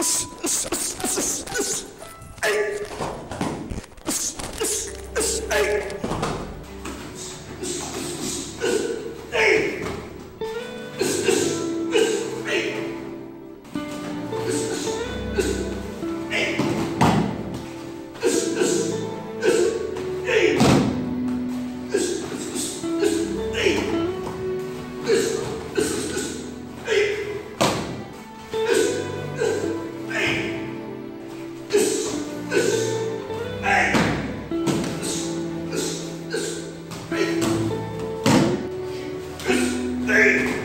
S -s -s -s -s -s -s -s Amen.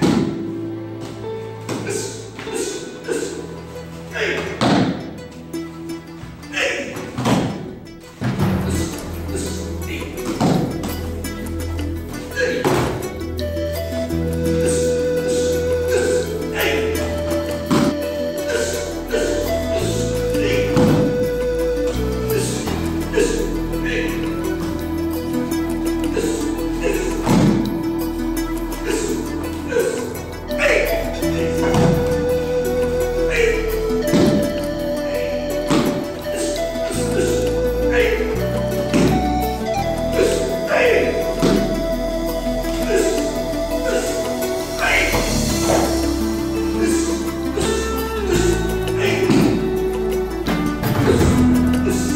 This